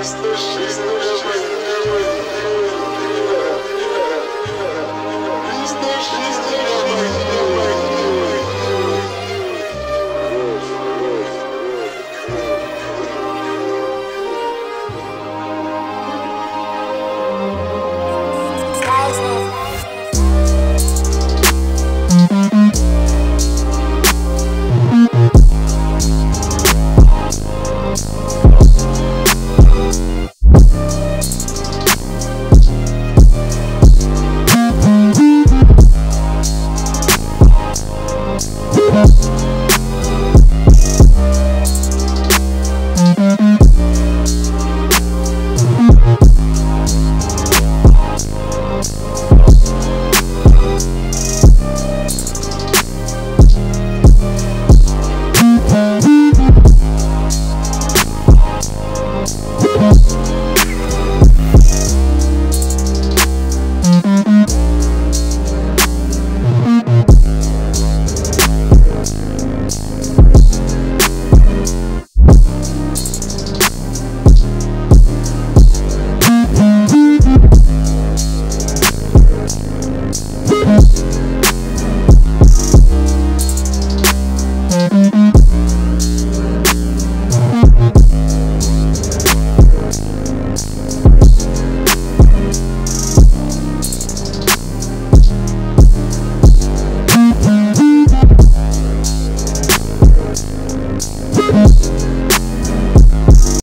Просто жизнь